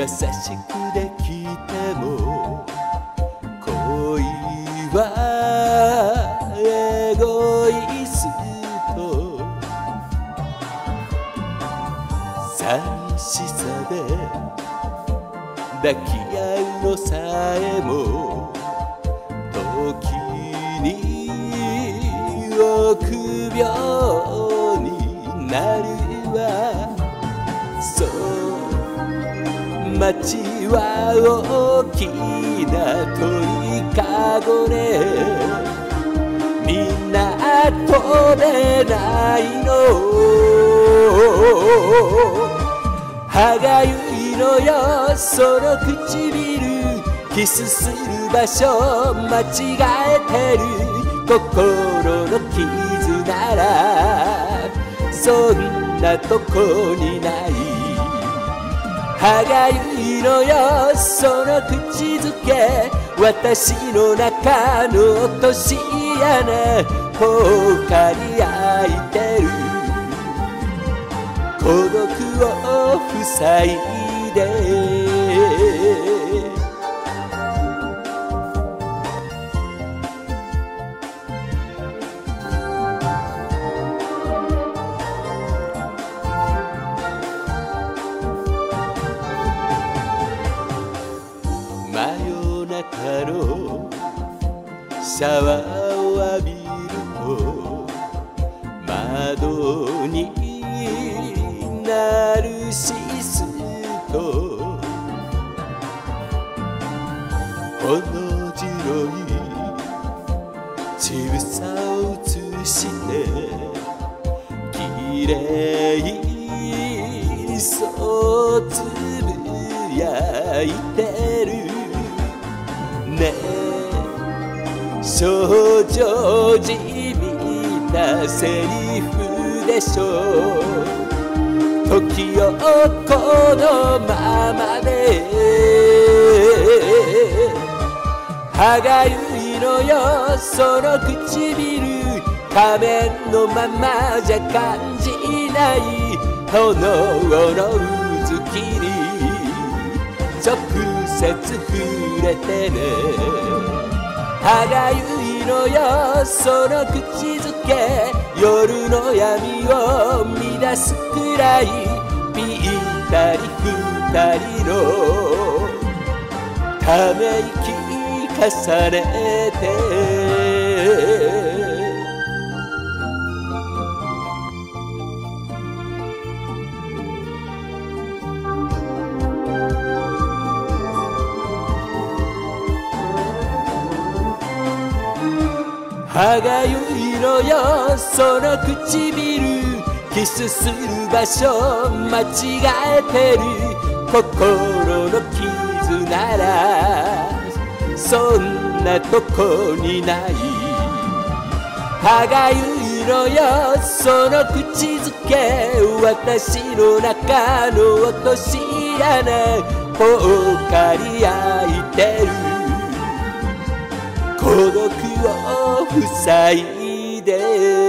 優しくできても恋はエゴイスト。寂しさで抱き合うのさえも時に臆病になるわ。街は大きな鳥かごでみんな飛べないの。歯がゆいのよその唇キスする場所間違えてる。心の傷ならそんなとこにない。歯がゆいのよその口づけ。私の中の落とし穴ポカリ開いてる。孤独を塞いでシャワーを浴びると窓にナルシスと。ほの白い乳房を映してきれいそうつぶやいてる。少女じみなセリフでしょう時をこのままで歯がゆいのよその唇仮面のままじゃ感じない炎の渦きに直接触れてね歯がゆいのよその口づけ。夜の闇を乱すくらいぴったり二人の。ため息重ねて。歯がゆいのよその唇キスする場所間違えてる心の傷ならそんなとこにない。歯がゆいのよその口づけ私の中の落とし穴ぽっかり開いてる。孤独を塞いで